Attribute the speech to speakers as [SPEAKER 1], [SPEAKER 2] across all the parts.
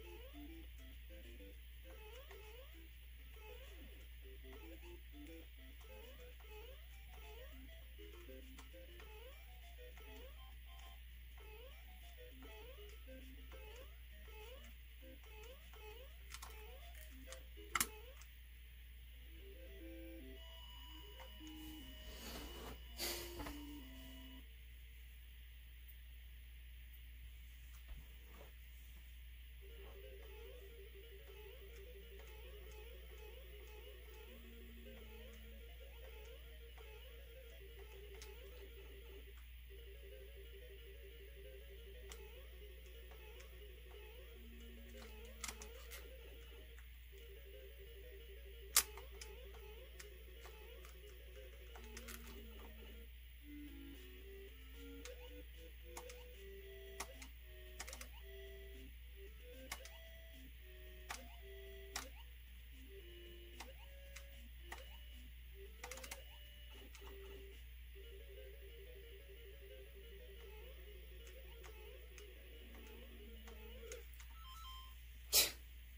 [SPEAKER 1] Thank you.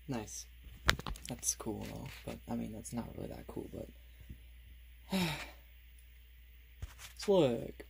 [SPEAKER 1] Nice. That's cool, though. But I mean, that's not really that cool. But work.